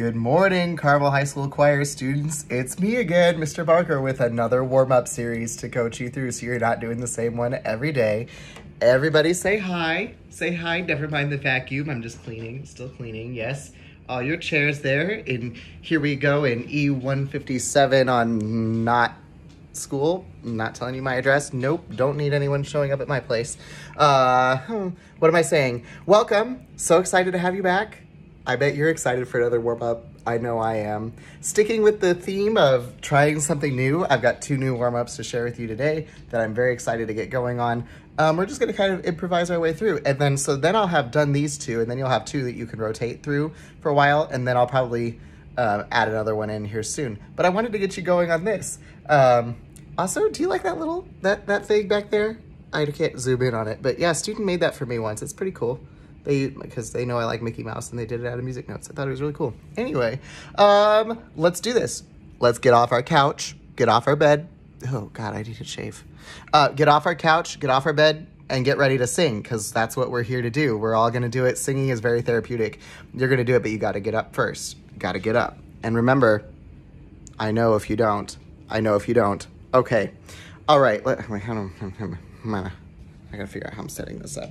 Good morning, Carmel High School Choir students. It's me again, Mr. Barker, with another warm-up series to coach you through so you're not doing the same one every day. Everybody say hi. Say hi. Never mind the vacuum. I'm just cleaning. Still cleaning. Yes. All your chairs there. And here we go in E157 on not school. I'm not telling you my address. Nope. Don't need anyone showing up at my place. Uh, hmm, what am I saying? Welcome. So excited to have you back. I bet you're excited for another warm up. I know I am. Sticking with the theme of trying something new, I've got two new warm ups to share with you today that I'm very excited to get going on. Um, we're just going to kind of improvise our way through. And then, so then I'll have done these two, and then you'll have two that you can rotate through for a while, and then I'll probably uh, add another one in here soon. But I wanted to get you going on this. Um, also, do you like that little, that, that thing back there? I can't zoom in on it, but yeah, student made that for me once. It's pretty cool. They, because they know I like Mickey Mouse and they did it out of music notes. I thought it was really cool. Anyway, um, let's do this. Let's get off our couch, get off our bed. Oh God, I need to shave. Uh, get off our couch, get off our bed, and get ready to sing because that's what we're here to do. We're all going to do it. Singing is very therapeutic. You're going to do it, but you got to get up first. Got to get up. And remember, I know if you don't. I know if you don't. Okay. All right. Let, wait. I gotta figure out how I'm setting this up.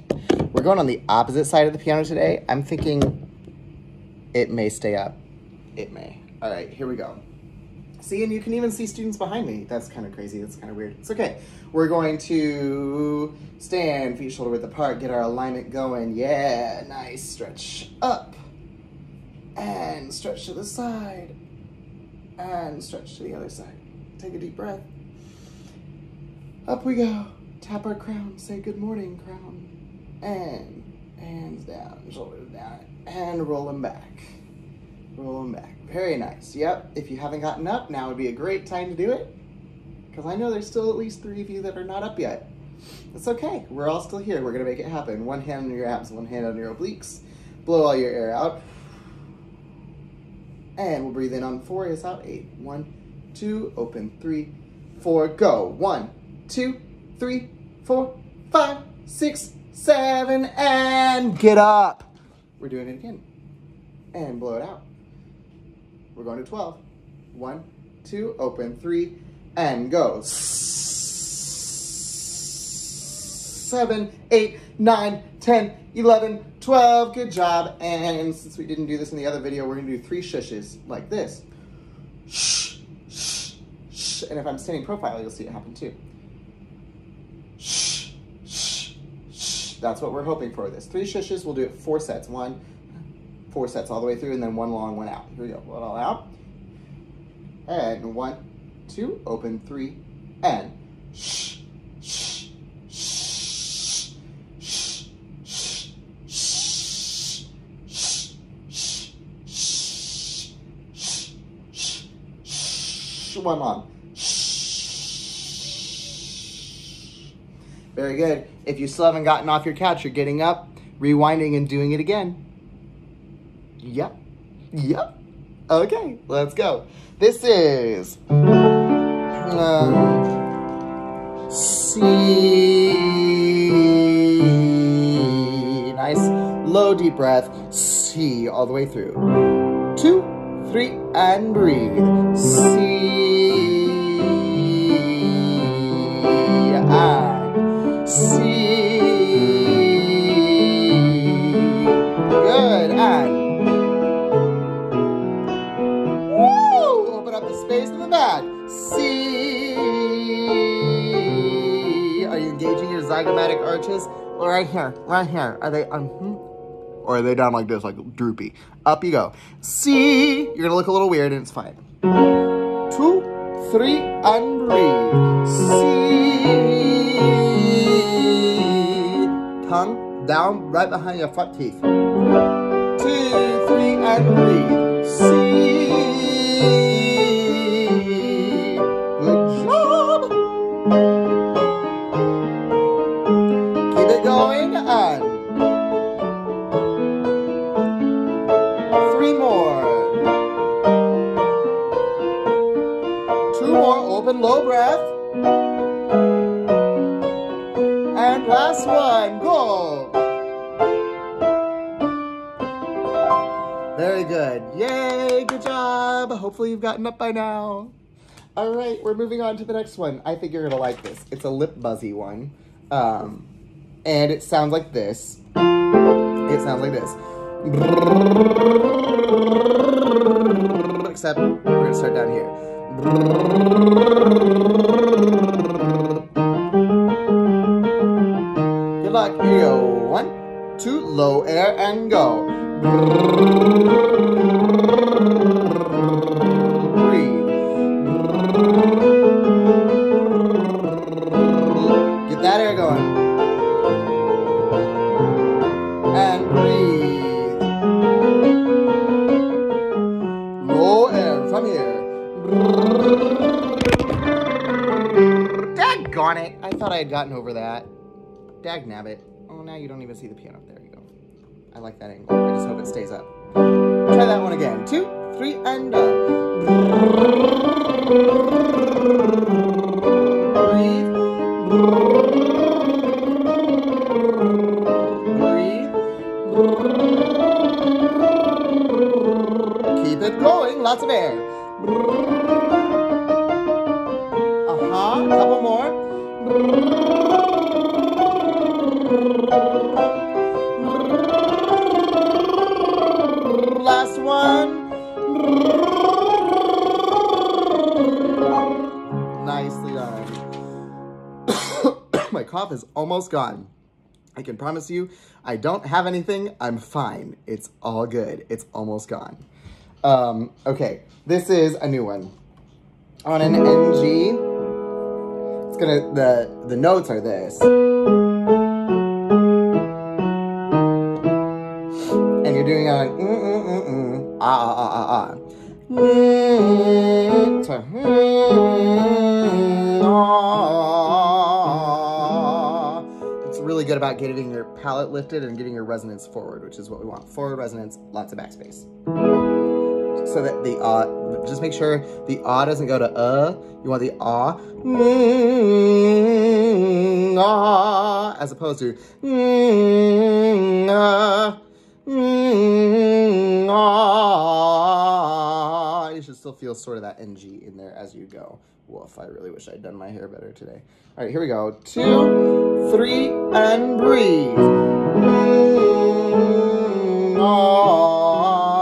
We're going on the opposite side of the piano today. I'm thinking it may stay up. It may. All right, here we go. See, and you can even see students behind me. That's kind of crazy. That's kind of weird. It's okay. We're going to stand, feet shoulder width apart, get our alignment going. Yeah, nice. Stretch up. And stretch to the side. And stretch to the other side. Take a deep breath. Up we go. Tap our crown. Say good morning, crown. And hands down, shoulders down, and roll them back. Roll them back. Very nice. Yep. If you haven't gotten up, now would be a great time to do it. Because I know there's still at least three of you that are not up yet. It's okay. We're all still here. We're going to make it happen. One hand on your abs, one hand on your obliques. Blow all your air out. And we'll breathe in on four, is out eight. One, two, open three, four, go. One, two, three, four, five, six, seven, and get up. We're doing it again. And blow it out. We're going to 12. One, two, open, three, and go. Seven, eight, nine, 10, 11, 12. Good job. And since we didn't do this in the other video, we're going to do three shushes like this. Shh, shh, shh. And if I'm standing profile, you'll see it happen too. That's what we're hoping for. This three shushes, we'll do it four sets. One, four sets all the way through, and then one long one out. Here we go. Blow it all out. And one, two, open three, and shh, shh, shh, Very good. If you still haven't gotten off your couch, you're getting up, rewinding, and doing it again. Yep. Yep. Okay, let's go. This is um, C. Nice low deep breath. C all the way through. Two, three, and breathe. C. arches. Right here, right here. Are they um, hmm? or are they down like this, like droopy? Up you go. C, you're gonna look a little weird and it's fine. Two, three, and breathe. C. Tongue down right behind your front teeth. Two, three, and breathe. Last one, go. Very good. good. Yay, good job. Hopefully you've gotten up by now. All right, we're moving on to the next one. I think you're gonna like this. It's a lip buzzy one. Um, and it sounds like this. It sounds like this. Except we're gonna start down here. Low air and go. Breathe. Get that air going. And breathe. Low air from here. Daggone it. I thought I had gotten over that. Dag nabbit. Oh, now you don't even see the piano. There. I like that angle. I just hope it stays up. Try that one again. Two, three, and up. Breathe. Keep it going. Lots of air. Is almost gone. I can promise you, I don't have anything. I'm fine. It's all good. It's almost gone. Um, okay, this is a new one. On an NG, it's gonna, the, the notes are this. And you're doing a mm, mm, mm, mm, ah, ah, ah, ah, ah. Good about getting your palate lifted and getting your resonance forward, which is what we want. Forward resonance, lots of backspace. So that the ah, just make sure the ah doesn't go to uh. You want the ah, mm, ah, as opposed to mm, ah, mm, ah. Still feel sort of that NG in there as you go. Woof, I really wish I'd done my hair better today. All right, here we go. Two, three, and breathe. Mm, ah.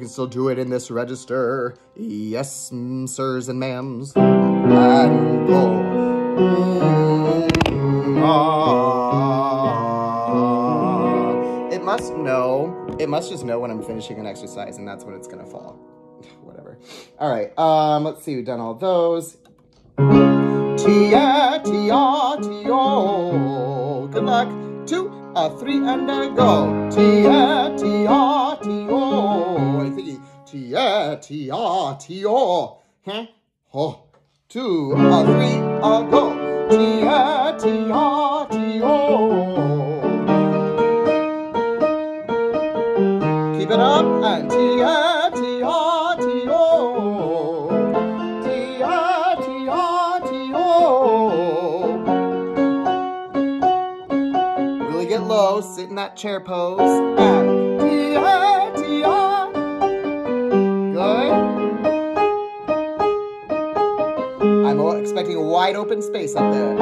Can still do it in this register. Yes, sirs and ma'ams. And go. Ah. It must know. It must just know when I'm finishing an exercise, and that's when it's gonna fall. Whatever. All right. Um. Let's see. We've done all those. Tia, tia, tio. Good luck. Two, a three, and a go. Tia, think tia, tia, tio. Huh? Oh. Two, a three, a go. Tia, tia, tio. Keep it up and T-A, T-A, T-O. T-A, T-A, T-O. Really get low, sit in that chair pose. And wide open space up there.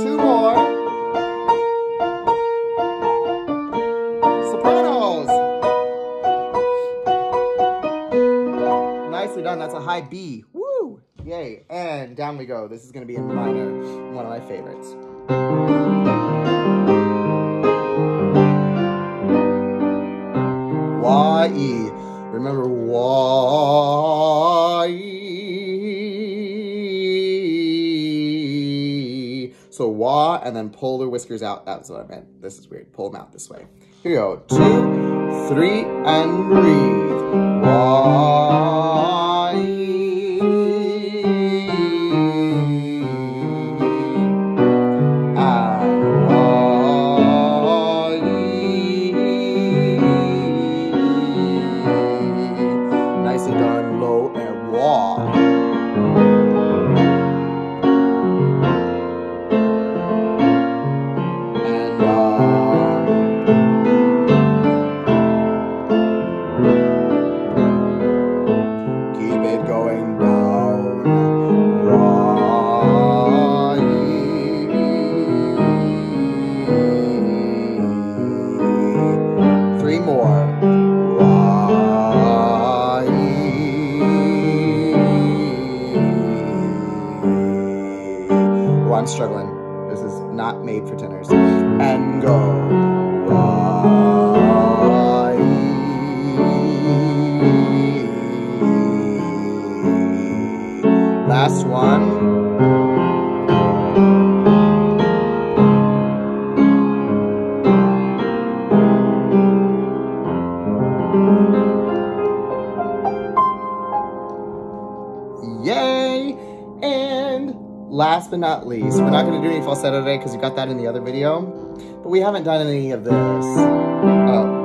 Two more. Sopranos. Nicely done. That's a high B. Woo! Yay. And down we go. This is going to be a minor, one of my favorites. Y-E. And then pull the whiskers out. That's what I meant. This is weird. Pull them out this way. Here we go. Two, three, and breathe. Y-E. Last but not least, we're not going to do any falsetto today because you got that in the other video, but we haven't done any of this. Oh,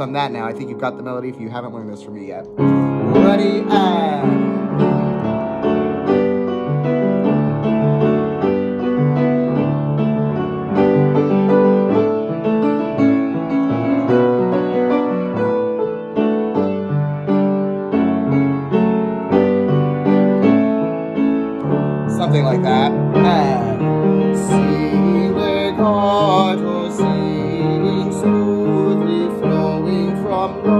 on that now. I think you've got the melody if you haven't learned this from me yet. Ready and. Flowing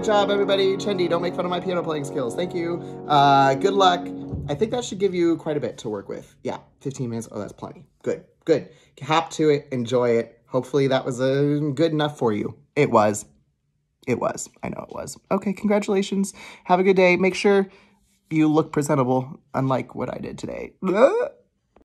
Good job, everybody. Chendi, don't make fun of my piano playing skills. Thank you. Uh, good luck. I think that should give you quite a bit to work with. Yeah, 15 minutes. Oh, that's plenty. Good, good. Hop to it. Enjoy it. Hopefully that was uh, good enough for you. It was. It was. I know it was. Okay, congratulations. Have a good day. Make sure you look presentable, unlike what I did today.